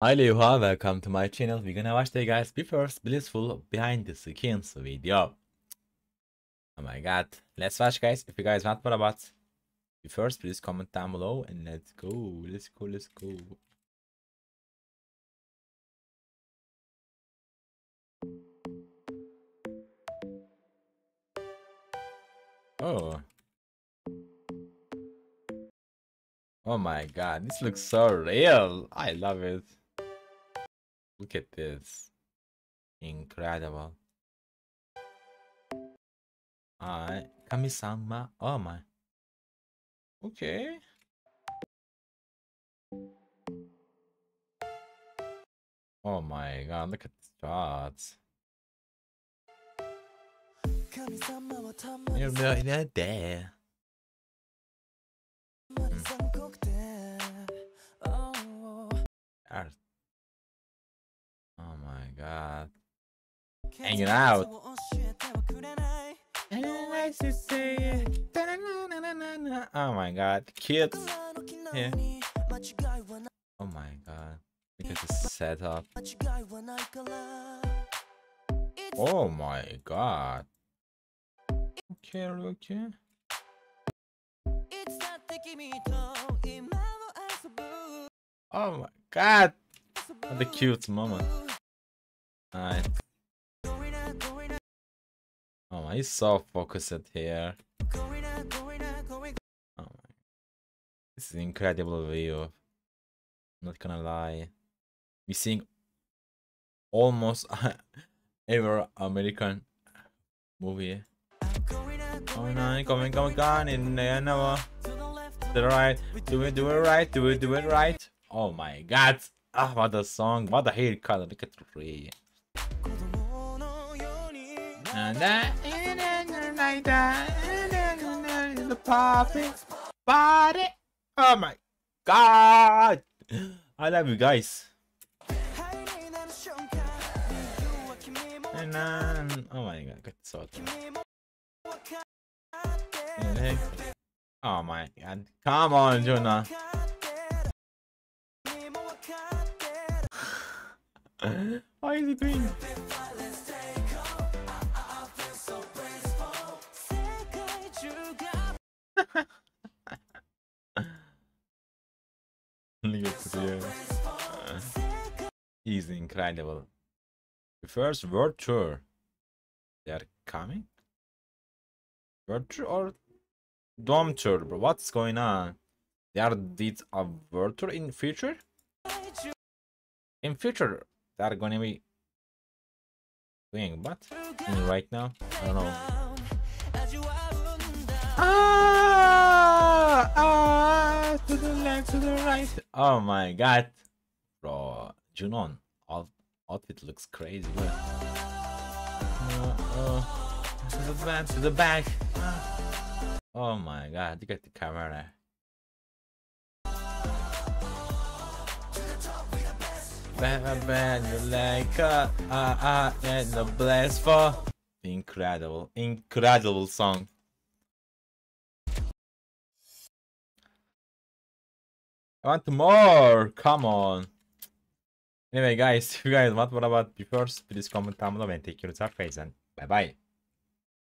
Hi Leoha, welcome to my channel. We're gonna watch the guys BE:FIRST blissful behind the scenes video. Oh my god. Let's watch guys. If you guys want more about the first, please comment down below and let's go. Let's go, let's go. Oh. Oh my god, this looks so real. I love it. Look at this. Incredible. Alright. Kami-sama. Oh my. Okay. Oh my god, look at the shots. You're not there. Art. God. Hanging out. Oh my god. Kids. Yeah. Oh my god. Look at the setup. Oh my god. Okay, okay. Oh my god. What a cute moment. Alright. Oh my, he's so focused here. Oh my. This is incredible view. Not gonna lie. We're seeing almost ever American movie. Oh no, coming, coming, coming, in the never. To the right, do it, do it right, do it, do it right. Oh my god. Ah, what a song, what a haircut, look at the tree. And that, like that, the popping body. Oh my god. I love you guys. And then, oh my god, good so. Oh my god. Come on, Jonah. Why is he doing? He's incredible. The first world tour. They are coming? World tour or Dome tour, bro? What's going on? They are did a world tour in future? In future, they are gonna be doing? In right now? I don't know. Ah, ah, to the left, to the right. Oh my god. Junon, all outfit looks crazy. Look. Uh, uh, to the back, to the back. Oh my god, look at the camera. Bad, bad, like uh, uh, uh, and the blast for incredible, incredible song. I want more. Come on. Anyway, guys, if you guys want what about before, please comment down below and take your time, guys, and bye bye.